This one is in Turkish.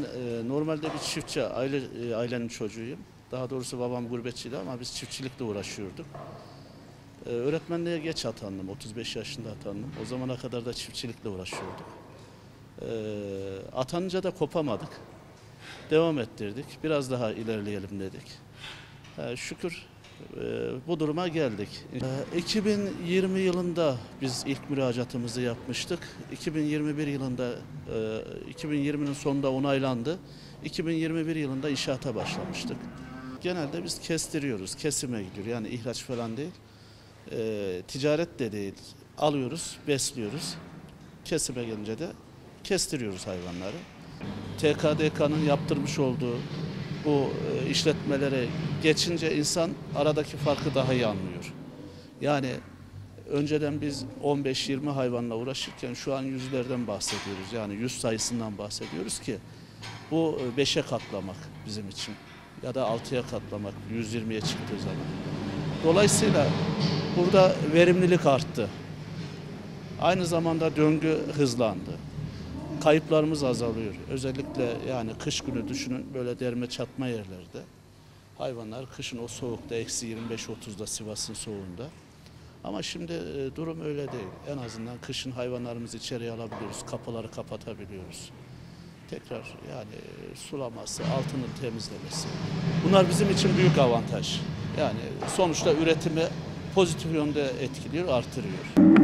Ee, Normalde bir çiftçi, aile, e, ailenin çocuğuyum. Daha doğrusu babam gurbetçiydi ama biz çiftçilikle uğraşıyorduk. Ee, Öğretmenliğe geç atandım, 35 yaşında atandım. O zamana kadar da çiftçilikle uğraşıyorduk. Ee, Atanınca da kopamadık. Devam ettirdik. Biraz daha ilerleyelim dedik. Şükür bu duruma geldik. Ee, 2020 yılında biz ilk müracaatımızı yapmıştık. 2021 yılında, e, 2020'nin sonunda onaylandı. 2021 yılında inşaata başlamıştık. Genelde biz kestiriyoruz, kesime gidiyor. Yani ihraç falan değil. Ee, ticaret de değil. Alıyoruz, besliyoruz. Kesime gelince de kestiriyoruz hayvanları. TKDK'nın yaptırmış olduğu bu e, işletmelere geçince insan aradaki farkı daha iyi anlıyor. Yani önceden biz 15-20 hayvanla uğraşırken şu an yüzlerden bahsediyoruz. Yani yüz sayısından bahsediyoruz ki bu 5'e katlamak bizim için ya da 6'ya katlamak 120'ye çıktığı zaman. Dolayısıyla burada verimlilik arttı. Aynı zamanda döngü hızlandı kayıplarımız azalıyor. Özellikle yani kış günü düşünün böyle derme çatma yerlerde. Hayvanlar kışın o soğukta eksi 25-30'da Sivas'ın soğuğunda. Ama şimdi e, durum öyle değil. En azından kışın hayvanlarımızı içeriye alabiliyoruz. Kapıları kapatabiliyoruz. Tekrar yani e, sulaması, altını temizlemesi. Bunlar bizim için büyük avantaj. Yani sonuçta üretimi pozitif yönde etkiliyor, artırıyor.